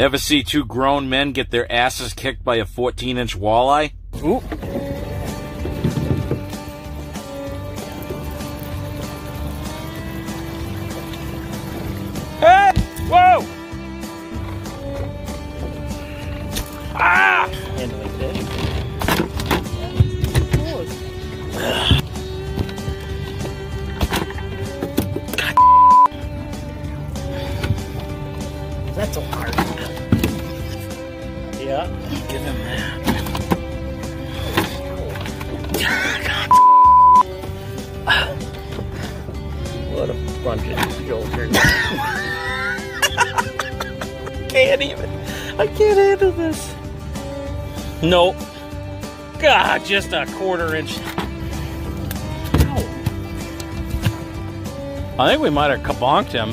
Ever see two grown men get their asses kicked by a 14 inch walleye? Ooh. That's a hard. Yeah. Give him that. What a bunch of jokers. can't even. I can't handle this. Nope. God, just a quarter inch. Ow. I think we might have kabonked him.